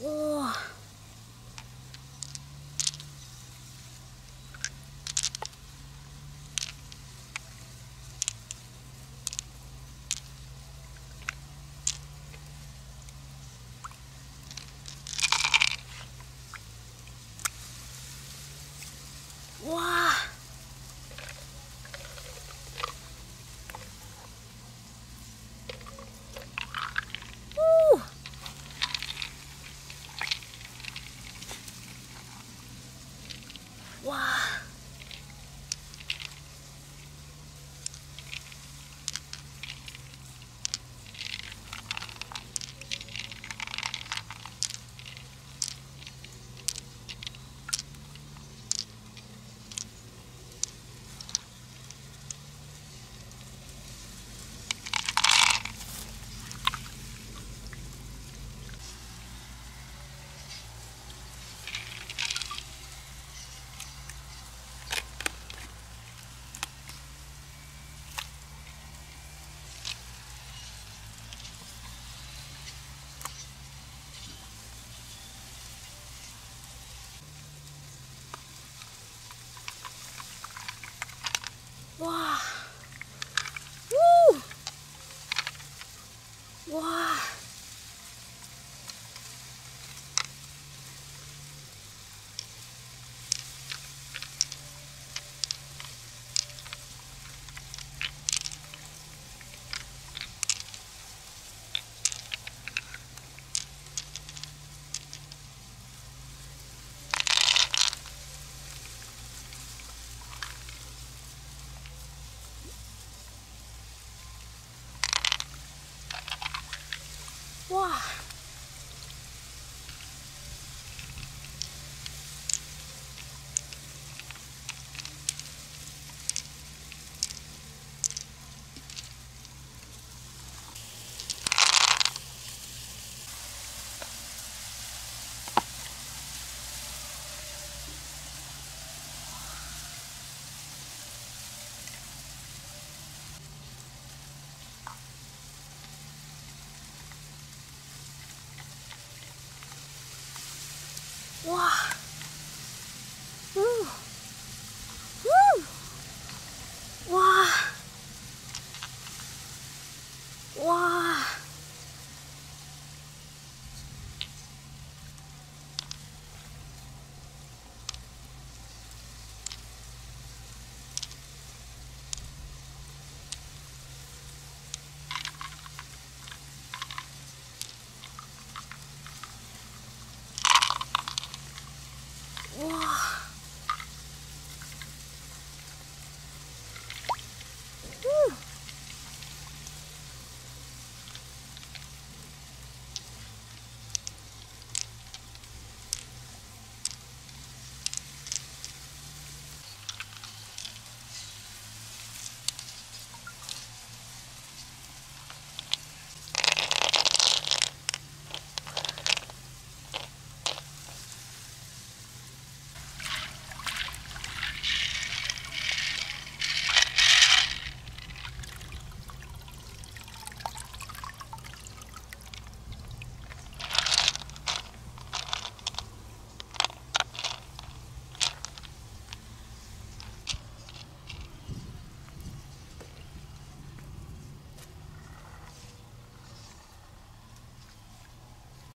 哇！哇！Wow.